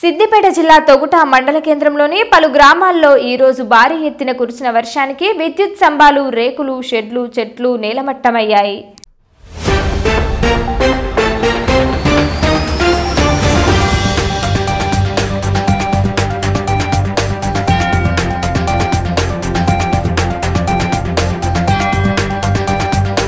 సిద్దిపేట జిల్లా తొగుట మండల కేంద్రంలోని పలు గ్రామాల్లో ఈ రోజు భారీ ఎత్తున కురిసిన వర్షానికి విద్యుత్ స్తంభాలు రేకులు షెడ్లు చెట్లు నేలమట్టమయ్యాయి.